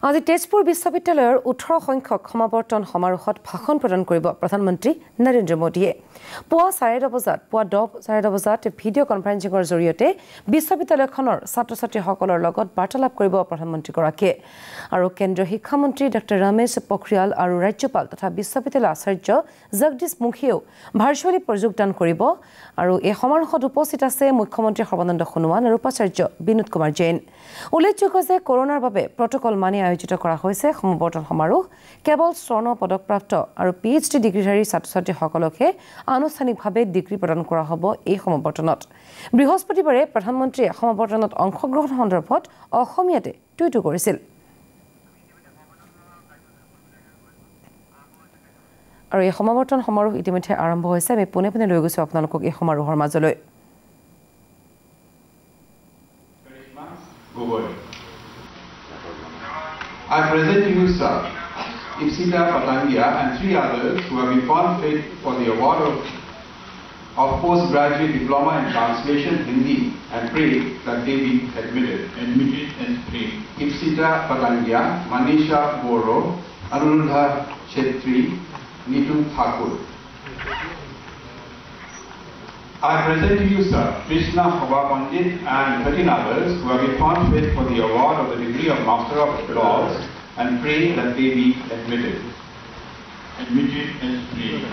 আজি তেজপুৰ বিশ্ববিদ্যালয়ৰ ওঠৰ সংখ্যক সমাৱৰ্তন সমাৰোহত ভাষণ প্ৰদান কৰিব প্ৰধানমন্ত্ৰী নৰেন্দ্ৰ মোদীয়ে। পুৱা চাৰে দহ বজাত পুৱা দহ চাৰে দহ বজাত ভিডিঅ' কনফাৰেন্সিঙৰ জৰিয়তে বিশ্ববিদ্যালয়খনৰ ছাত্ৰ ছাত্ৰীসকলৰ লগত বাৰ্তালাপ কৰিব প্ৰধানমন্ত্ৰীগৰাকীয়ে। আৰু কেন্দ্ৰীয় শিক্ষামন্ত্ৰী ডঃ ৰমেশ পোখৰিয়াল আৰু ৰাজ্যপাল তথা বিশ্ববিদ্যালয়ৰ আচাৰ্য জগদীশ মুখীয়েও ভাৰ্চুৱেলি যোগদান কৰিব। আৰু এই সমাৰোহত উপস্থিত আছে মুখ্যমন্ত্ৰী সৰ্বানন্দ সোণোৱাল আৰু উপাচাৰ্য বিনোদ কুমাৰ জৈন। উল্লেখযোগ্য যে কৰোনাৰ বাবে প্ৰটকল মানি আয়োজিত কৰা হৈছে সমাৱৰ্তন সমাৰোহ। কেৱল স্বৰ্ণ পদকপ্ৰাপ্ত আৰু পি এইচ ডি ডিগ্ৰীধাৰী ছাত্ৰ ছাত্ৰীসকলকহে আনুষ্ঠানিকভাৱে ডিগ্ৰী প্ৰদান কৰা হ'ব এই সমাৱৰ্তনত বৃহস্পতিবাৰে প্ৰধানমন্ত্ৰীয়ে সমাৱৰ্তনত অংশগ্ৰহণ সন্দৰ্ভত অসমীয়াতে টুইটো কৰিছিল। আৰু এই সমাৱৰ্তন সমাৰোহ ইতিমধ্যে আৰম্ভ হৈছে। আমি পোনে পোনে লৈ গৈছোঁ আপোনালোকক এই সমাৰোহৰ মাজলৈ। I present to you, sir, Ipsita Patangia and three others who have been found fit for the award of, of postgraduate diploma in translation Hindi and pray that they be admitted. Admitted and pray. Ipsita Patangia, Manisha Boro, Anuruddha Chetri, Nitu Thakur. I present to you, sir, Krishna Hava Pandit and 13 others who have been found fit for the award of the degree of Master of Laws and pray that they be admitted. Admitted and pray.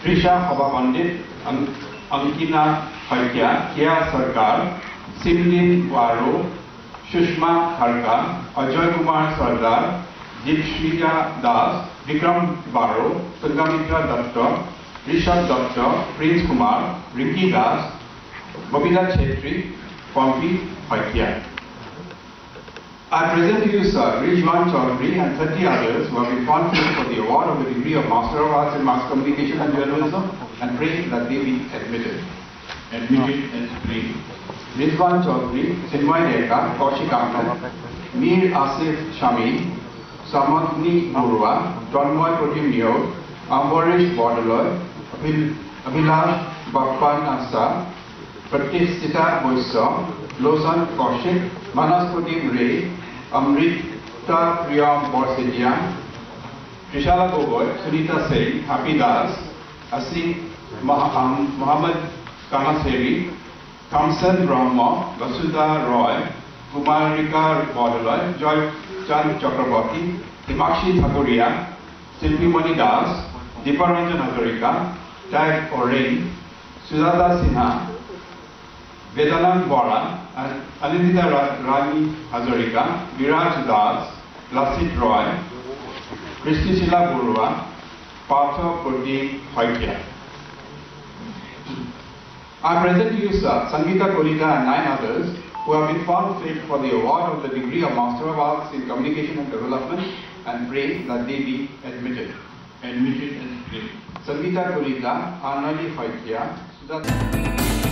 Trisha Hava Pandit, An Ankina Haitya, Kia Sarkar, Simlin Waro, Shushma Kharka, Ajay Kumar Sardar, Jipshrita Das, Vikram Baro, Sangamitra Datta, Rishabh Datta, Prince Kumar, Rinki Das, Babita Chetri, Pompi Haitya. I present to you, sir, Rizwan Chaudhary and 30 others who have been found for the award of the degree of Master of Arts in Mass Communication and Journalism and pray that they be admitted. Admitted and pray. Rizwan Chaudhary, Chinmay Deka, Kaushik Ahmed, Mir Asif Shami, Samadni Murwa, Tanmoy Protim Niyog, Ambarish Bordaloy, Abhilash बापा NASA प्रतिष्ठिता बैसम lotion, Kaushik मनस्पुदीम रे, अमृता प्रियम बरसेजियान, त्रिशाला गोगोई, सुनीता सिंह हापी दास असी Mohammad कानासेवी, Thomson Brahma, Vasudha Roy, कुमारिका बरलय Jaichand Chakraborty, Himakshi Thakuria शिल्पीमणि Das Deeparanjan Hazarika, Tag Orain, Sujata Sinha, Vedanand Bora, Anindita Ra- Rani Hazarika, Viraj Das, Lasit Roy, Kristi Shila Burua, Partha Purdi Haitya. I present to you, sir, Sangeeta Kalita and nine others who have been found fit for the award of the degree of Master of Arts in Communication and Development and pray that they be admitted. admitted as grave. Sangeeta Kurika, Arnali Faithya, Sudha...